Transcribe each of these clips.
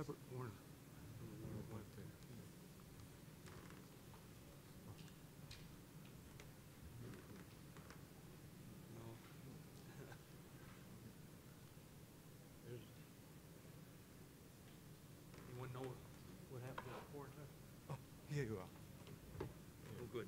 separate one. Anyone know what happened to the? Oh, here you are. Oh, good.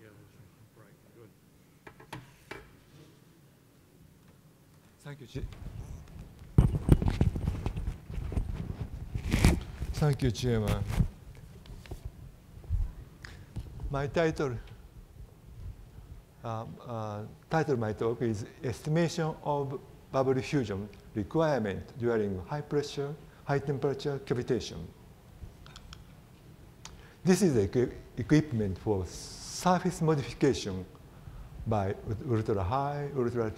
Yeah, that's right, good. Thank you, Chi- Thank you, Chairman. My title, um, uh, title of my talk is Estimation of Bubble Fusion Requirement During High Pressure, High Temperature Cavitation. This is equi- equipment for surface modification by ultra high, ultra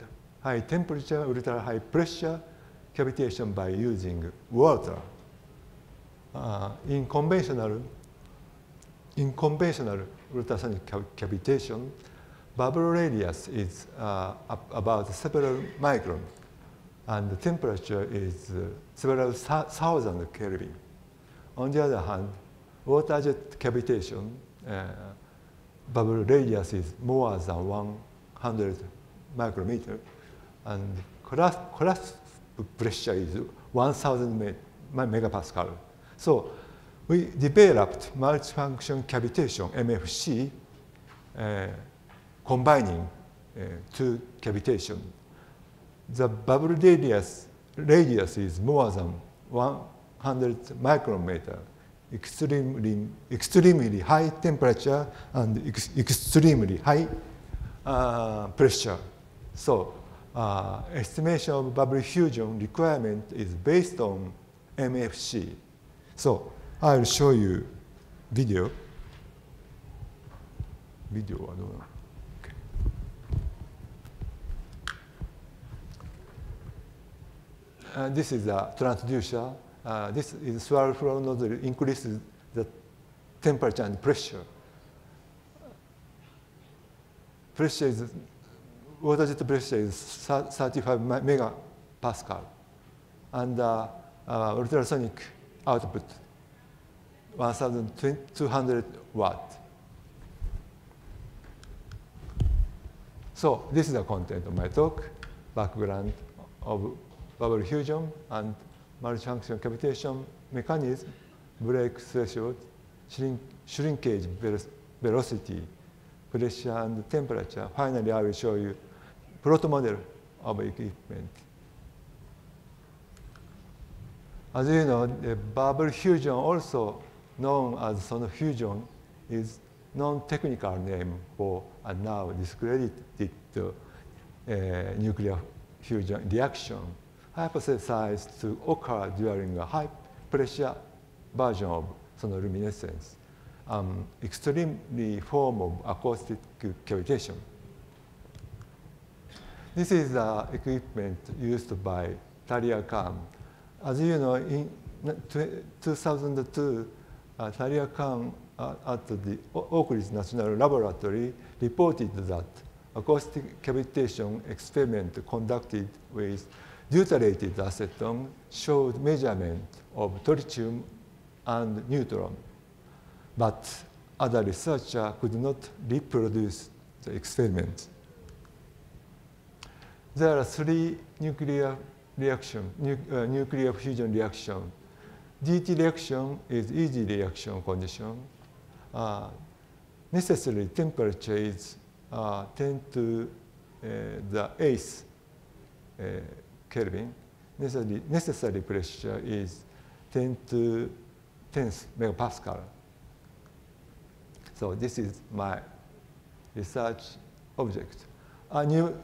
high temperature, ultra high pressure cavitation by using water. Uh, in conventional, in conventional ultrasonic cavitation, bubble radius is uh, about several micron, and the temperature is uh, several thousand Kelvin. On the other hand, water jet cavitation, uh, bubble radius is more than 100 micrometer, and collapse, collapse pressure is 1,000 me- me- megapascal. So we developed multifunction cavitation, MFC, uh, combining uh, two cavitation. The bubble radius, radius is more than 100 micrometer, extremely, extremely high temperature and ex extremely high uh, pressure. So uh, estimation of bubble fusion requirement is based on MFC. So I'll show you video. Video, I don't know. Okay. Uh, this is a transducer. Uh, this is swirl flow nozzle increases the temperature and pressure. Pressure is water jet pressure is 35 me- megapascal, and uh, uh, ultrasonic output 1,200 watt. So this is the content of my talk, background of bubble fusion and multifunction cavitation mechanism, break threshold, shrink, shrinkage velo- velocity, pressure and temperature. Finally, I will show you proto model of equipment. As you know, the bubble fusion, also known as sonofusion, is non-technical name for a now discredited uh, nuclear fusion reaction, hypothesized to occur during a high pressure version of sonoluminescence, um, extremely form of acoustic cavitation. This is the equipment used by Taleyarkhan. As you know, in 2002, uh, Taleyarkhan uh, at the Oak Ridge National Laboratory reported that acoustic cavitation experiment conducted with deuterated acetone showed measurement of tritium and neutron. But other researchers could not reproduce the experiment. There are three nuclear reaction, nu- uh, nuclear fusion reaction. DT reaction is easy reaction condition. Uh, necessary temperature is uh, 10 to uh, the eighth uh, Kelvin. Necessary, necessary pressure is 10 to 10th megapascal. So this is my research object. A new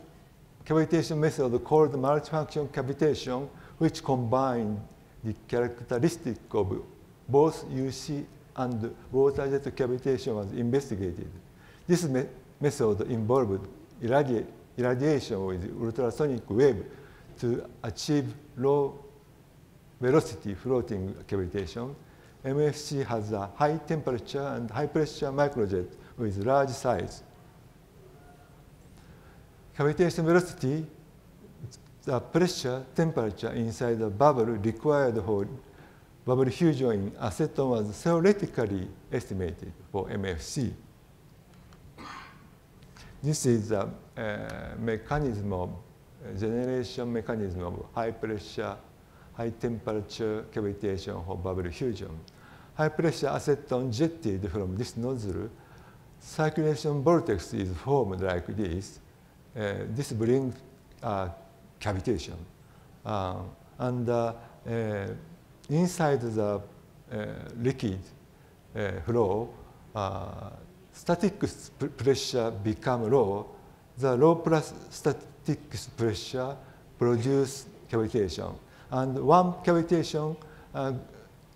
cavitation method called multifunction cavitation, which combine the characteristic of both UC and water jet cavitation was investigated. This me method involved irradi irradiation with ultrasonic wave to achieve low velocity floating cavitation. MFC has a high temperature and high pressure microjet with large size. Cavitation velocity, the pressure temperature inside the bubble required for bubble fusion in acetone was theoretically estimated for MFC. This is the uh, mechanism of generation mechanism of high pressure, high temperature cavitation for bubble fusion. High pressure acetone jetted from this nozzle, circulation vortex is formed like this. Uh, this brings uh, cavitation. Uh, and uh, uh, inside the liquid flow, static pressure become low. The low plus static pressure produce cavitation. And one cavitation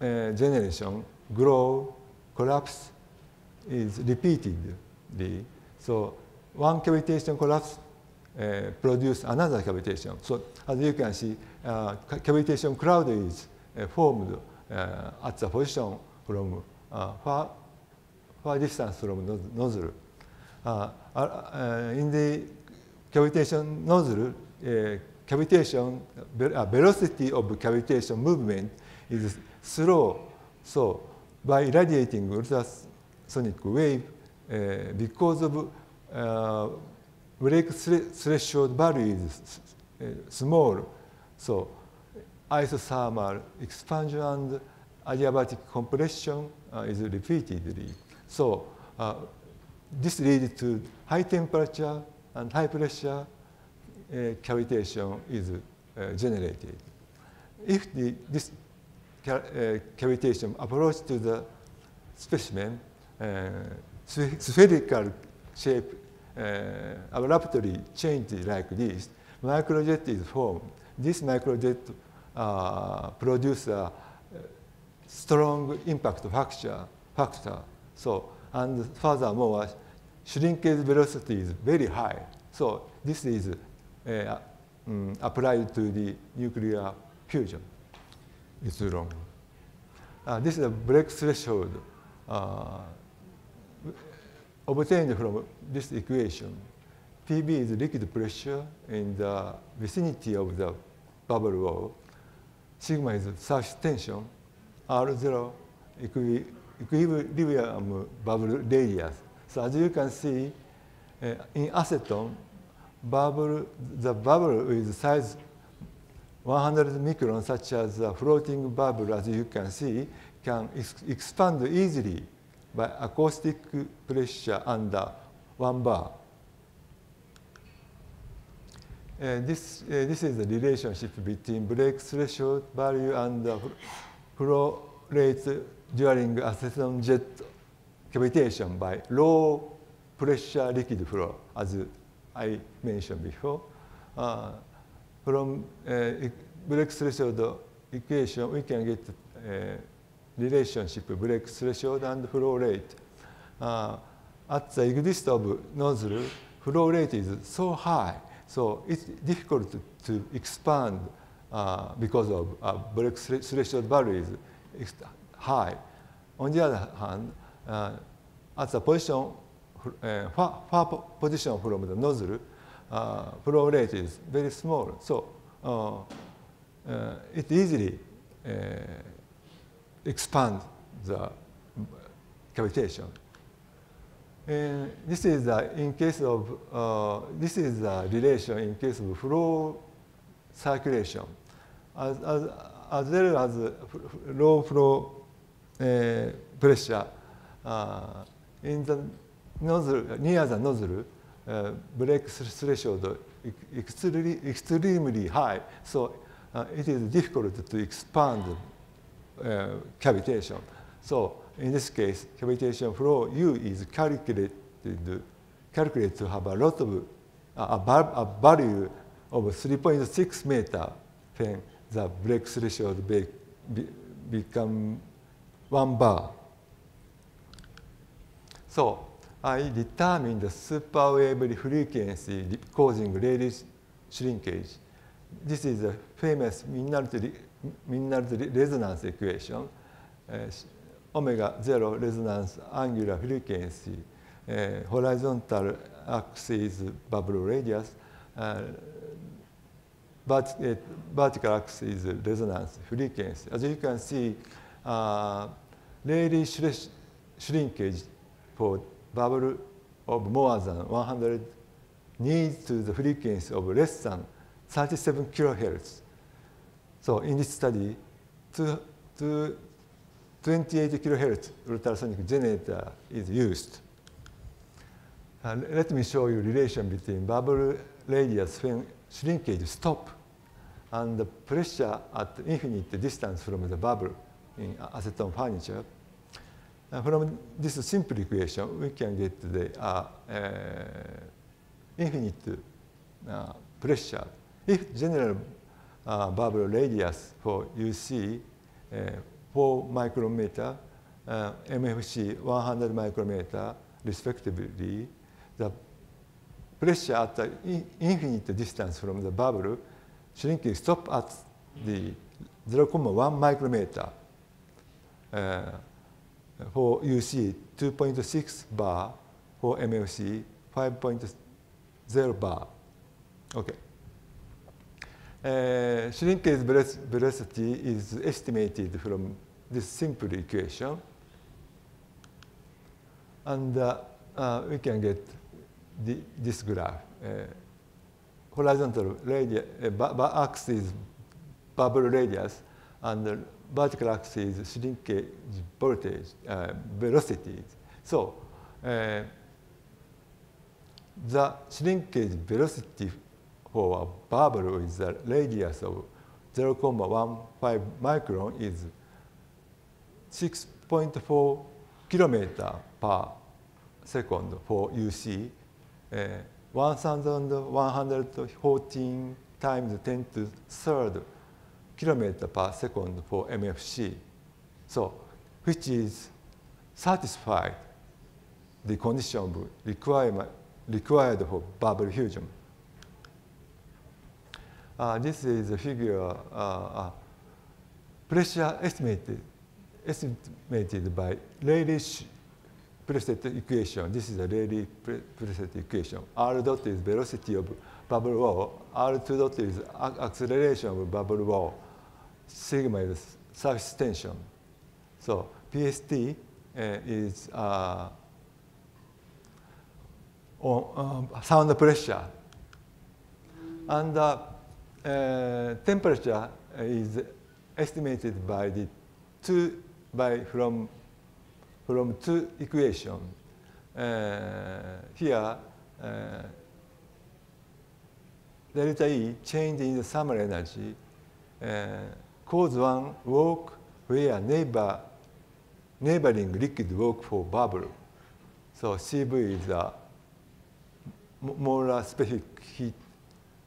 generation grow, collapse is repeatedly. So one cavitation collapse uh, produce another cavitation. So as you can see, uh, cavitation cloud is uh, formed uh, at the position from uh, far, far distance from the nozzle. Uh, in the cavitation nozzle, cavitation velocity of cavitation movement is slow. So by irradiating ultrasonic wave, because of break threshold value is small. So isothermal expansion and adiabatic compression uh, is repeatedly. So uh, this leads to high temperature and high pressure uh, cavitation is uh, generated. If the, this ca uh, cavitation approach to the specimen, uh, spherical shape uh, abruptly change like this, microjet is formed. This microjet uh, produces a strong impact factor, factor. So, and furthermore, shrinkage velocity is very high. So this is uh, um, applied to the nuclear fusion. It's wrong. Uh, this is a break threshold. Uh, obtained from this equation. PB is liquid pressure in the vicinity of the bubble wall. Sigma is surface tension. R0 equi equilibrium bubble radius. So as you can see, uh, in acetone, bubble, the bubble with size 100 micron, such as a floating bubble, as you can see, can ex expand easily by acoustic pressure under one bar. Uh, this, uh, this is the relationship between break threshold value and the flow rate during acetone jet cavitation by low pressure liquid flow, as I mentioned before. Uh, from uh, break threshold equation, we can get uh, リレーションシップブレイクスレッショードフローレイト。アッツァイグディストブノズル。フローレイトイズソーハイソーイッディフィコルトゥエクスパンドビコズオブブレイクスレッショードバリーズ。ハイオンジアダハンアッツァポジションファーポジションフロムノズル。フローレイトイズベリースモールソー Uh, it easily uh, expand the cavitation. And this is the, in case of, uh, this is the relation in case of flow circulation. As, as, as well as low flow uh, pressure uh, in the nozzle, near the nozzle, uh, break threshold extremely, extremely high. So uh, it is difficult to expand uh, cavitation. So in this case, cavitation flow U is calculated, calculated to have a lot of uh, a, value of 3.6 meter when the break threshold be, be, become one bar. So I determine the super wave frequency causing radius shrinkage. This is a famous minority ミニナルズレゾナンスエクエーション、えー、オメガ0レゾナンスアンギュラフリケンシー、えー、ホライゾンタルアクシーズバブルレディアス、えー、バーチ、えー、バーティカルアクシーズレゾナンスフリケンシー as you can see、uh, really shrinkage for bubble of more than 100 needs to the frequency of less than 37 kilohertz So in this study, to, to 28 kilohertz ultrasonic generator is used. And let me show you relation between bubble radius when shrinkage stop and the pressure at infinite distance from the bubble in acetone furniture. Uh, from this simple equation, we can get the uh, uh, infinite uh, pressure. If general uh, bubble radius for UC uh, 4 micrometer, uh, MFC 100 micrometer respectively, the pressure at the infinite distance from the bubble shrinking stop at the 0.1 micrometer. Uh, for UC 2.6 bar, for MFC 5.0 bar. Okay. Uh, shrinkage velocity is estimated from this simple equation. And uh, uh, we can get the, this graph. Uh, horizontal radius, uh, axis bubble radius, and vertical axis shrinkage voltage, velocity. So the shrinkage velocity for a bubble with a radius of 0.15 micron is 6.4 kilometer per second for UC, uh, 1,114 times 10 to third kilometer per second for MFC. So, which is satisfied the condition requirement required for bubble fusion. Uh, this is a figure uh, uh, pressure estimated estimated by Rayleigh preset equation. This is a Rayleigh preset equation. R dot is velocity of bubble wall. R2 dot is acceleration of bubble wall. Sigma is surface tension. So PST uh, is uh, on um, sound pressure. And uh, uh, temperature is estimated by the two by from from two equation. Uh, here, uh, delta E change in the thermal energy uh, cause one walk where neighbor neighboring liquid walk for bubble. So CV is the molar specific heat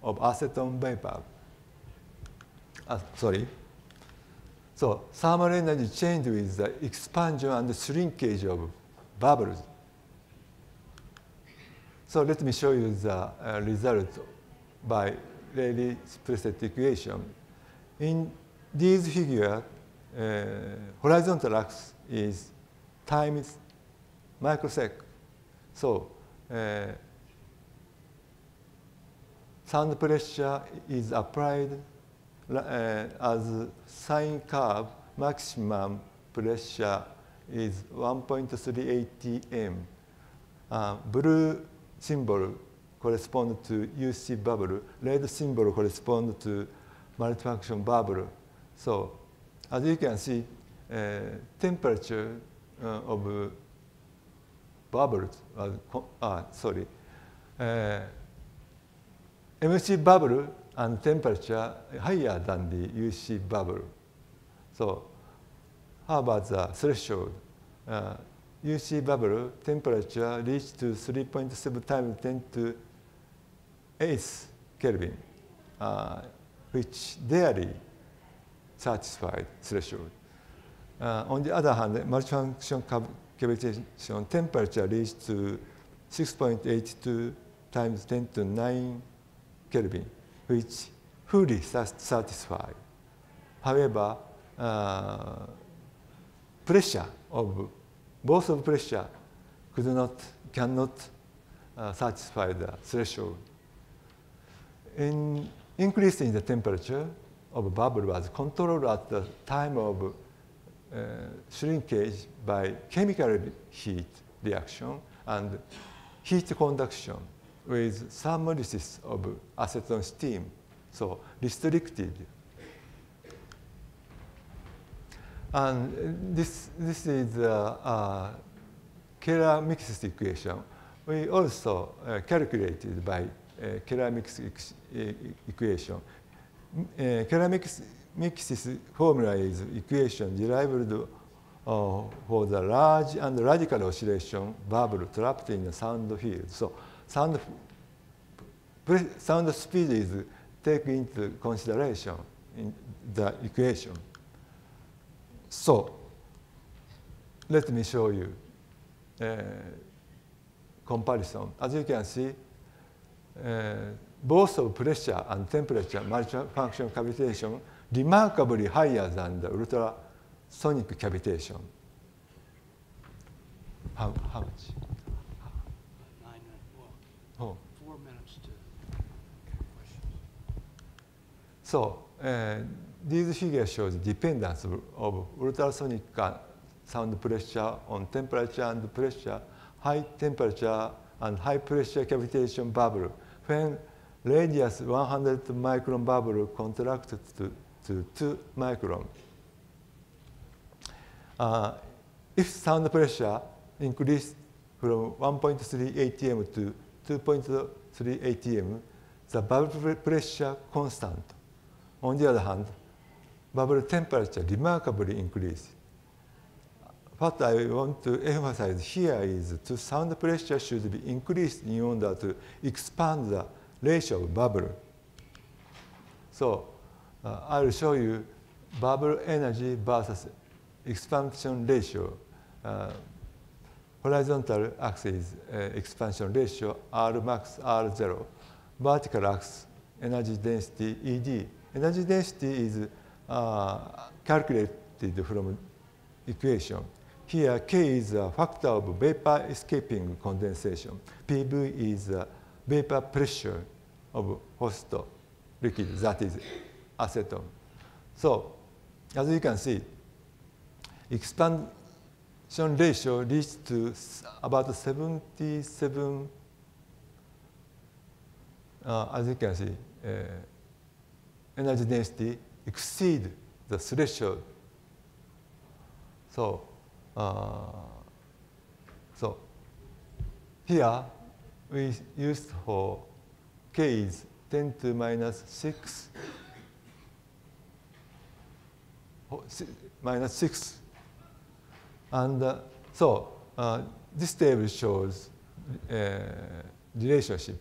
of acetone vapor. Uh, sorry. So thermal energy change with the expansion and shrinkage of bubbles. So let me show you the uh, result by Rayleigh preset equation. In these figures, uh, horizontal axis is times microsecond. So uh, sound pressure is applied uh, as sine curve, maximum pressure is 1.380 m. Uh, blue symbol corresponds to UC bubble. Red symbol corresponds to multifunction bubble. So as you can see, uh, temperature uh, of bubbles, uh, sorry, uh, MC bubble and temperature higher than the UC bubble. So how about the threshold? Uh, UC bubble temperature reached to 3.7 times 10 to 8 Kelvin, uh, which barely satisfied threshold. Uh, on the other hand, multifunction cavitation temperature reached to 6.82 times 10 to 9 Kelvin, which fully satisfied. However, uh, pressure of both of pressure could not cannot uh, satisfy the threshold. In increasing the temperature of bubble was controlled at the time of uh, shrinkage by chemical heat reaction and heat conduction with thermolysis of acetone steam, so restricted. And this, this is a, a Keller-Mix equation. We also uh, calculated by uh, Keller-Mix equation. Uh, Keller-Mixis formula is equation derived uh, for the large and radical oscillation bubble trapped in a sound field. So sound, sound speed is take into consideration in the equation. So let me show you uh, comparison. As you can see, uh, both of pressure and temperature multifunction cavitation remarkably higher than the ultrasonic cavitation. How, how much? So uh, these figures shows dependence of, of ultrasonic sound pressure on temperature and pressure, high temperature and high pressure cavitation bubble when radius 100 micron bubble contracted to, to 2 micron. Uh, if sound pressure increased from 1.3 atm to 2.3 atm, the bubble pressure constant. On the other hand, bubble temperature remarkably increased. What I want to emphasize here is to sound pressure should be increased in order to expand the ratio of bubble. So uh, I'll show you bubble energy versus expansion ratio. Uh, horizontal axis uh, expansion ratio R max R0. Vertical axis energy density ED. Energy density is uh, calculated from equation. Here, K is a factor of vapor escaping condensation. PV is a vapor pressure of host liquid, that is acetone. So, as you can see, expansion ratio reaches to about 77, uh, as you can see, uh, energy density exceed the threshold. So, uh, so here we used for k is 10 to minus 6 minus 6 and uh, so uh, this table shows uh, relationship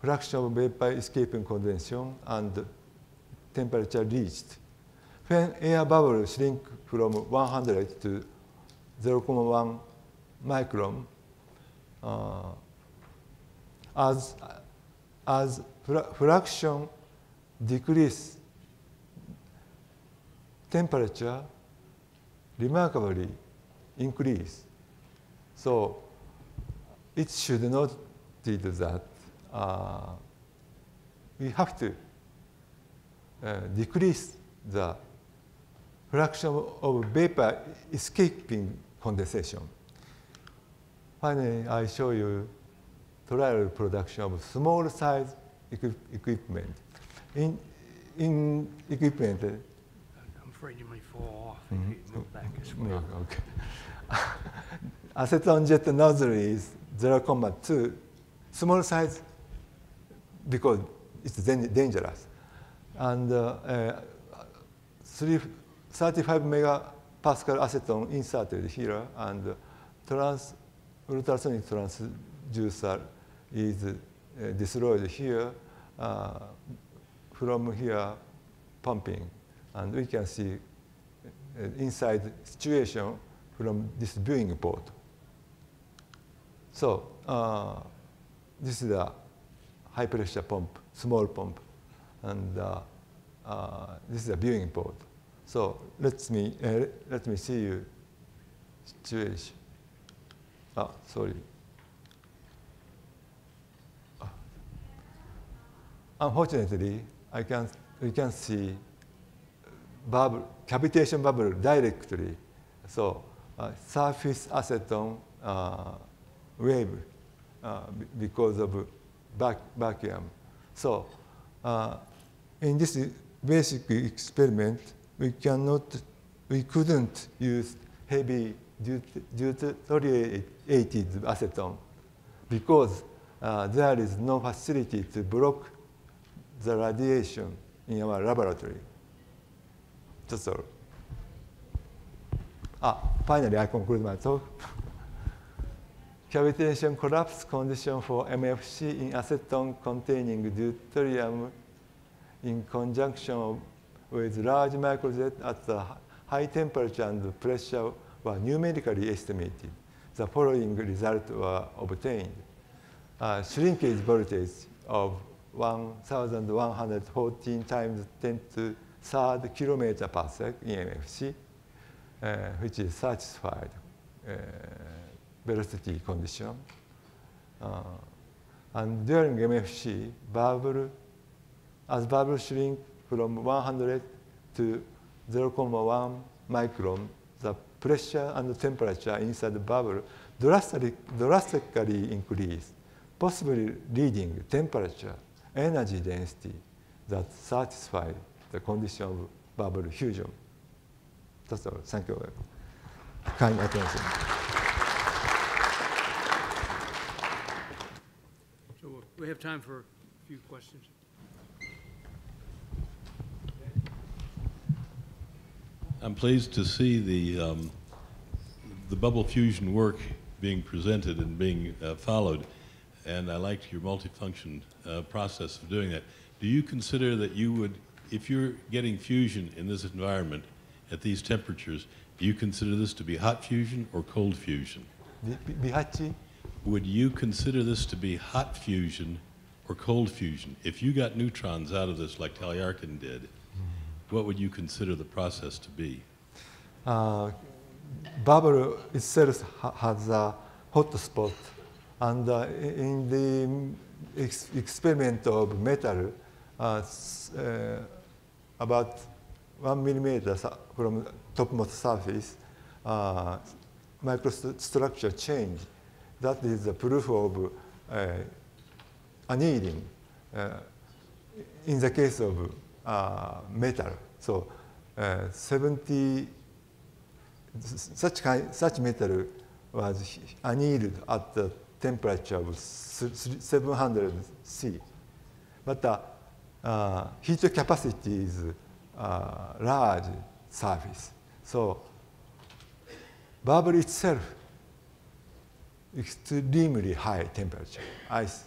fraction of vapor escaping condensation and temperature reached. When air bubble shrink from 100 to 0.1 micron, uh, as, as fra fraction decrease, temperature remarkably increase. So it should not be that uh, we have to uh, decrease the fraction of vapor escaping condensation. Finally, I show you trial production of small size equi equipment. In, in equipment, I'm afraid you may fall off if you move back as well. okay. Acetone jet nozzle is 0.2, small size because it's dangerous. And uh, uh, three, 35 megapascal acetone inserted here, and trans, ultrasonic transducer is uh, destroyed here, uh, from here pumping. And we can see uh, inside situation from this viewing port. So uh, this is a high pressure pump, small pump, and uh, uh, this is a viewing port. So let me uh, let me see you situation. Ah, sorry. Ah. Unfortunately, I can we can see bubble cavitation bubble directly. So uh, surface acetone uh, wave uh, because of vac- vacuum. So in this basic experiment, we cannot, we couldn't use heavy deut- deuterated acetone because uh, there is no facility to block the radiation in our laboratory. That's all. Ah, finally, I conclude my talk. Cavitation collapse condition for MFC in acetone containing deuterium in conjunction with large microjet at the high temperature and pressure were numerically estimated. The following result were obtained. Uh, shrinkage voltage of 1,114 times 10 to third kilometer per sec in MFC, uh, which is satisfied uh, velocity condition. Uh, and during MFC, bubble, as bubble shrink from 100 to 0.1 micron, the pressure and temperature inside the bubble drastically, drastically increase, possibly leading temperature, energy density that satisfy the condition of bubble fusion. That's all. Thank you. Kind attention. So uh, we have time for a few questions. I'm pleased to see the, um, the bubble fusion work being presented and being uh, followed, and I liked your multifunction uh, process of doing that. Do you consider that you would, if you're getting fusion in this environment at these temperatures, do you consider this to be hot fusion or cold fusion? Bi- bi- Bihachi? Would you consider this to be hot fusion or cold fusion? If you got neutrons out of this like Taleyarkhan did, what would you consider the process to be? uh, bubble itself ha- has a hot spot, and uh, in the ex- experiment of metal, uh, uh, about one millimeter from topmost surface, uh, microstructure change. That is the proof of uh, annealing in the case of uh, metal. So uh, 70 such kind, such metal was annealed at the temperature of 700 C. But the uh, heat capacity is uh, large surface. So bubble itself extremely high temperature, ice.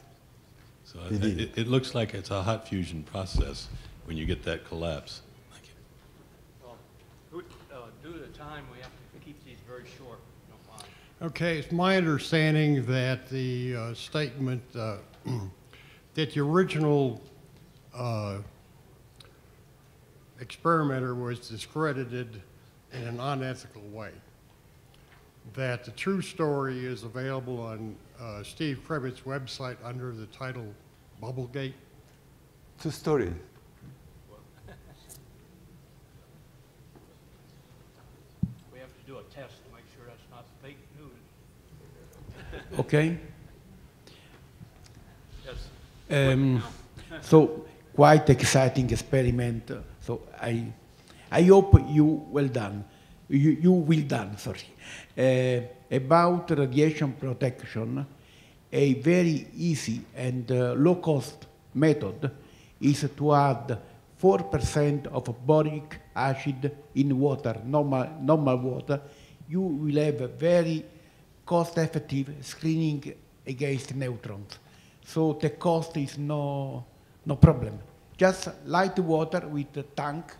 So It it, it looks like it's a hot fusion process when you get that collapse. Thank you. Well, uh, Due to the time, we have to keep these very short, if you don't mind. Okay, it's my understanding that the uh, statement, uh, that the original uh, experimenter was discredited in an unethical way. That the true story is available on uh, Steve Krivit's website under the title Bubblegate. Two stories. We have to do a test to make sure that's not fake news. Okay. Yes. Um, so quite exciting experiment. So I, I hope you well done. You, you will done. Sorry. Uh, about radiation protection, a very easy and uh, low cost method is to add 4% of boric acid in water, normal, normal water. You will have a very cost effective screening against neutrons. So the cost is no, no problem. Just light water with a tank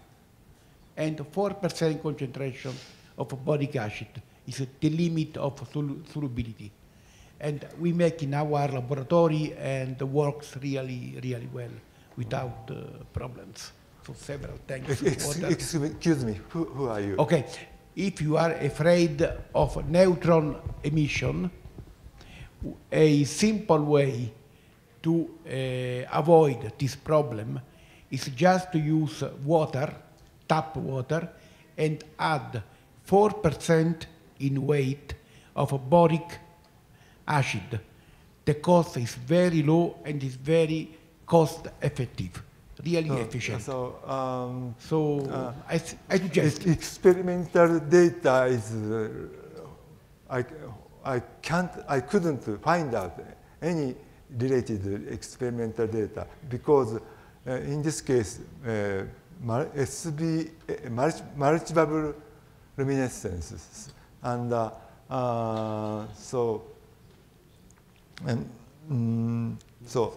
and 4% concentration of boric acid is the limit of sol- solubility. And we make in our laboratory and works really, really well without uh, problems. So several tanks Ex- of ex- water. excuse me, excuse me, who, who are you? Okay, if you are afraid of neutron emission, a simple way to uh, avoid this problem is just to use water, tap water, and add 4% in weight of boric acid. The cost is very low and is very cost effective, really So- efficient. So, So um, I, I suggest. experimental data is, uh, I, I can't, I couldn't find out any related experimental data because uh, in this case, uh, SB, uh, multi- multiple luminescences. And uh, uh, so, and, mm, so,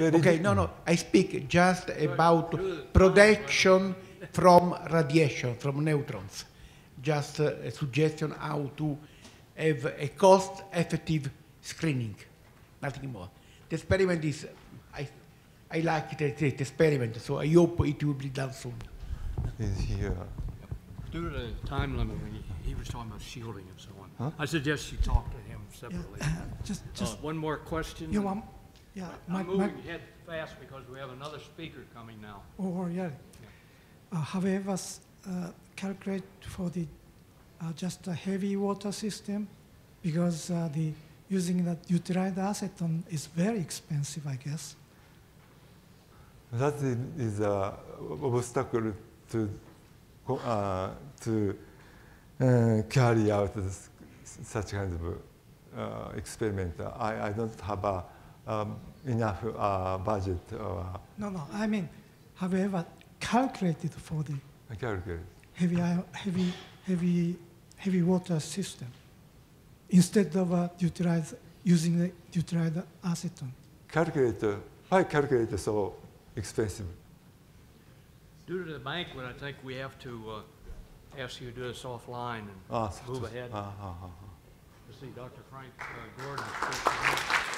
Okay, no, no, I speak just about protection from radiation, from neutrons. Just uh, a suggestion how to have a cost-effective screening, nothing more. The experiment is, I, I like the, the experiment, so I hope it will be done soon. is here. Due to the time limit, when he- he was talking about shielding and so Huh? on. I suggest you talk to him Yeah, separately. just, Uh, just, One more question. you want, yeah, my, I'm my, moving ahead fast because we have another speaker coming now. oh, yeah. Uh, however, s- uh, calculate for the, uh, just a heavy water system, because, uh, the, using that utilized acetone is very expensive, I guess. That is, is a obstacle to uh, to uh, carry out this, such kind of uh, experiment. I, I don't have a, um, enough uh, budget or No, no, I mean, however, calculated for the calculate. heavy, heavy, heavy, heavy water system, instead of uh, utilize, using the utilized acetone. Calculate. Why calculate so expensive? Due to the banquet, I think we have to uh, ask you to do this offline and Ah, move so- ahead. ah, ah, ah, ah. to see Dr. Frank uh, Gordon.